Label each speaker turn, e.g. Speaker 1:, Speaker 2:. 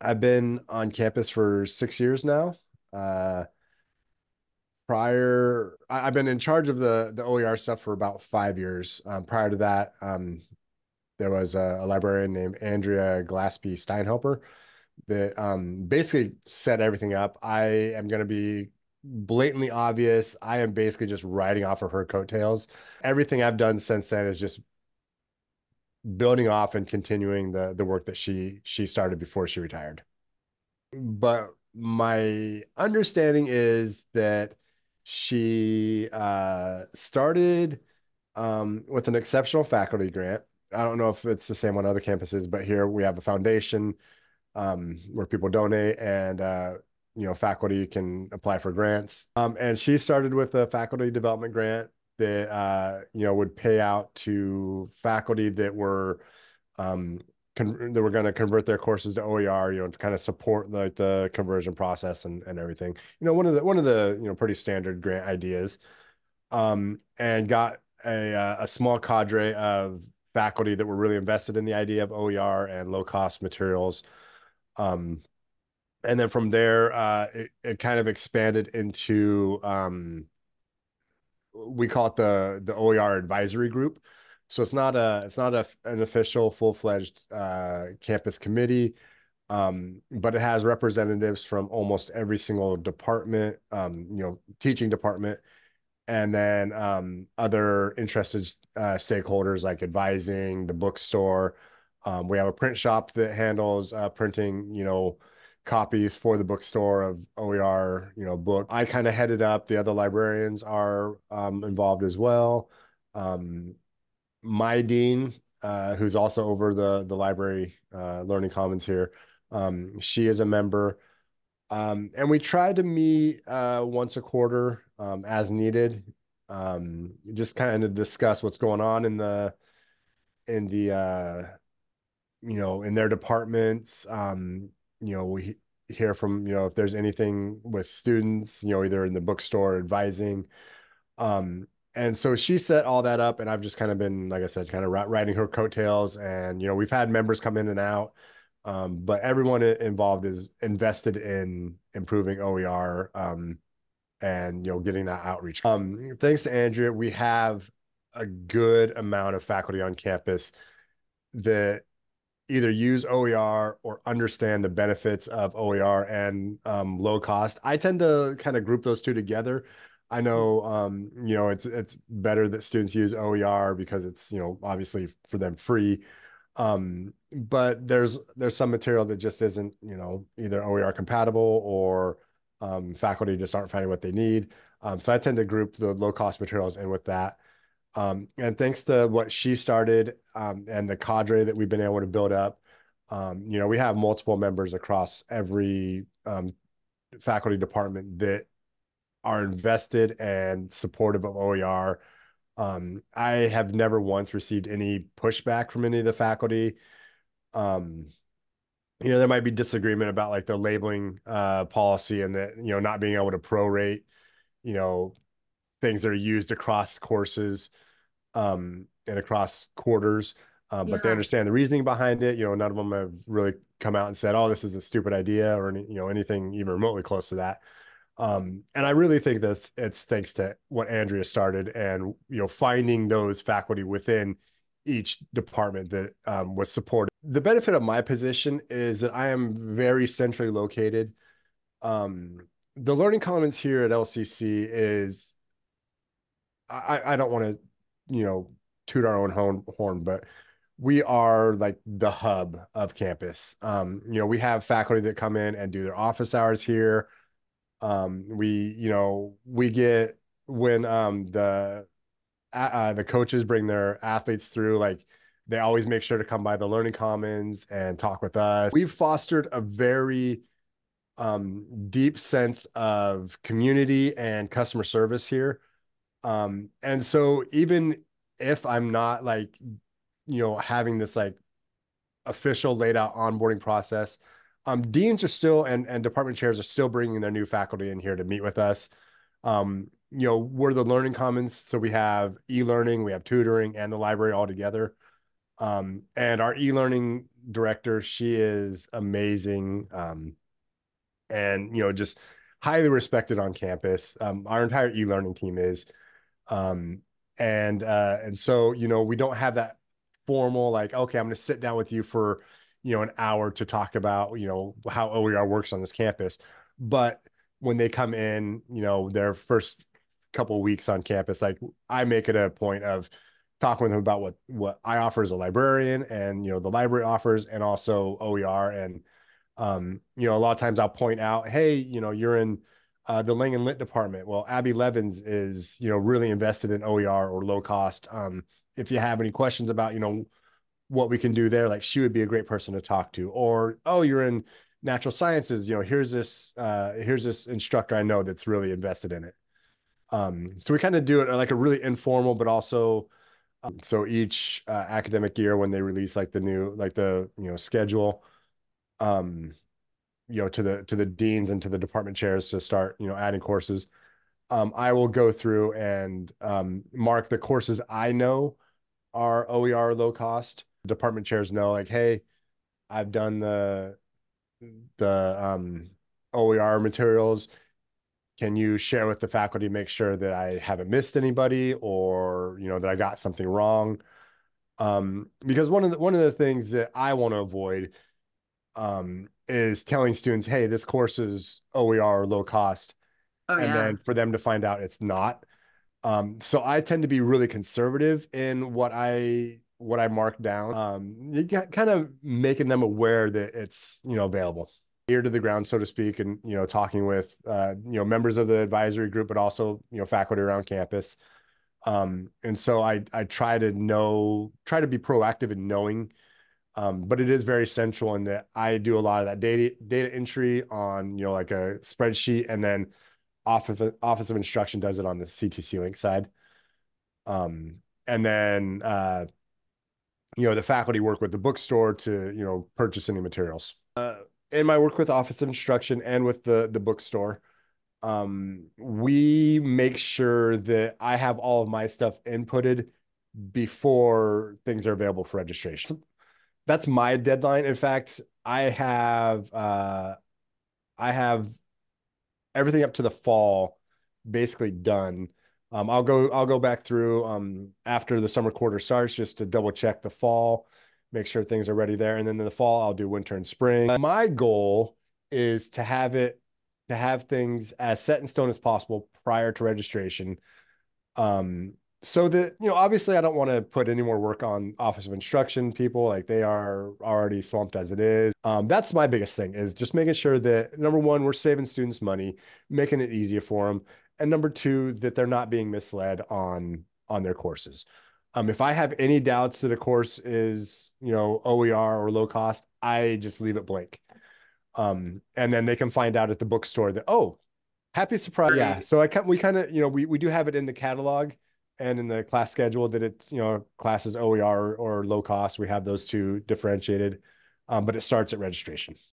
Speaker 1: I've been on campus for six years now. Uh, prior, I, have been in charge of the the OER stuff for about five years. Um, prior to that, um, there was a, a, librarian named Andrea Glaspie Steinhelper that um, basically set everything up. I am going to be blatantly obvious. I am basically just riding off of her coattails. Everything I've done since then is just building off and continuing the the work that she she started before she retired. But my understanding is that she uh, started um, with an exceptional faculty grant. I don't know if it's the same on other campuses, but here we have a foundation um, where people donate and uh, you know faculty can apply for grants. Um, and she started with a faculty development grant that uh, you know would pay out to faculty that were um, con- that were going to convert their courses to OER, you know, to kind of support like the conversion process and and everything. You know, one of the one of the you know pretty standard grant ideas, um, and got a uh, a small cadre of faculty that were really invested in the idea of OER and low cost materials. Um, and then from there, uh, it, it kind of expanded into um, we call it the the OER advisory group. So it's not a it's not a an official full fledged uh, campus committee, um, but it has representatives from almost every single department, um, you know, teaching department, and then um, other interested uh, stakeholders like advising the bookstore. Um, we have a print shop that handles uh, printing, you know, copies for the bookstore of OER, you know, book. I kind of headed up. The other librarians are um, involved as well. Um, my dean, uh, who's also over the the library uh, learning commons here, um, she is a member. Um, and we try to meet uh, once a quarter um, as needed, um, just kind of discuss what's going on in the in the uh, you know in their departments. Um, you know, we hear from, you know, if there's anything with students, you know, either in the bookstore advising. Um, and so she set all that up, and I've just kind of been, like I said, kind of riding her coattails. And you know, we've had members come in and out, um, but everyone involved is invested in improving OER um, and you know getting that outreach. Um, thanks to Andrea, we have a good amount of faculty on campus that either use OER or understand the benefits of OER and um, low cost. I tend to kind of group those two together. I know, um, you know, it's it's better that students use OER because it's you know obviously for them free. Um, but there's there's some material that just isn't you know either OER compatible or um, faculty just aren't finding what they need. Um, so I tend to group the low cost materials in with that. Um, and thanks to what she started um, and the cadre that we've been able to build up, um, you know, we have multiple members across every um, faculty department that are invested and supportive of OER. Um, I have never once received any pushback from any of the faculty. Um, you know, there might be disagreement about like the labeling uh, policy and that, you know, not being able to prorate, you know, things that are used across courses um, and across quarters. Um, yeah. But they understand the reasoning behind it. You know, none of them have really come out and said, "Oh, this is a stupid idea," or any, you know anything even remotely close to that. Um, and I really think that it's thanks to what Andrea started, and you know, finding those faculty within each department that um, was supported. The benefit of my position is that I am very centrally located. Um, the Learning Commons here at LCC is I, I don't want to, you know, toot our own horn, horn, but we are like the hub of campus. Um, you know, we have faculty that come in and do their office hours here. Um, we, you know, we get when um the uh, the coaches bring their athletes through, like they always make sure to come by the learning commons and talk with us. We've fostered a very um, deep sense of community and customer service here. Um, and so even if I'm not like, you know, having this like official laid out onboarding process, um, deans are still and and department chairs are still bringing their new faculty in here to meet with us. Um, you know, we're the learning commons, so we have e-learning, we have tutoring, and the library all together. Um, and our e-learning director. She is amazing. Um, and you know, just highly respected on campus. Um, our entire e-learning team is. Um, and uh, and so, you know, we don't have that formal, like, okay, I'm gonna sit down with you for, you know, an hour to talk about, you know, how OER works on this campus. But when they come in, you know, their first couple weeks on campus, like I make it a point of talking with them about what what I offer as a librarian and you know the library offers and also OER and um you know a lot of times I'll point out hey you know you're in uh, the Langen Lit department. Well Abby Levins is you know really invested in OER or low cost. Um if you have any questions about you know what we can do there like she would be a great person to talk to. Or oh you're in natural sciences you know here's this uh here's this instructor I know that's really invested in it. Um so we kind of do it like a really informal but also um, so each uh, academic year when they release like the new like the you know schedule um you know to the to the deans and to the department chairs to start you know adding courses. Um I will go through and um mark the courses I know are OER low cost. Department chairs know like hey I've done the the um OER materials. Can you share with the faculty make sure that i haven't missed anybody or you know that i got something wrong? Um, because one of the one of the things that i want to avoid um, is telling students hey this course is oer or low cost oh, and yeah. then for them to find out it's not um, so i tend to be really conservative in what i what i mark down um, kind of making them aware that it's you know available ear to the ground, so to speak, and you know, talking with uh, you know members of the advisory group, but also you know faculty around campus. Um, and so I I try to know, try to be proactive in knowing, um, but it is very central in that I do a lot of that data data entry on you know like a spreadsheet, and then Office of, Office of Instruction does it on the CTC Link side. Um, and then uh, you know the faculty work with the bookstore to you know purchase any materials. Uh, in my work with Office of Instruction and with the the bookstore, um, we make sure that I have all of my stuff inputted before things are available for registration. That's my deadline. In fact, I have uh, I have everything up to the fall basically done. Um, I'll go I'll go back through um, after the summer quarter starts just to double check the fall make sure things are ready there. And then in the fall, I'll do winter and spring. My goal is to have it, to have things as set in stone as possible prior to registration. Um, so that, you know, obviously I don't want to put any more work on Office of Instruction people, like they are already swamped as it is. Um, that's my biggest thing is just making sure that number one, we're saving students money, making it easier for them. And number two, that they're not being misled on on their courses. Um, if I have any doubts that a course is, you know, OER or low cost, I just leave it blank. Um, and then they can find out at the bookstore that, oh, happy surprise. Yeah. So I we kind of, you know, we, we do have it in the catalog and in the class schedule that it's, you know, classes OER or low cost. We have those two differentiated, um, but it starts at registration.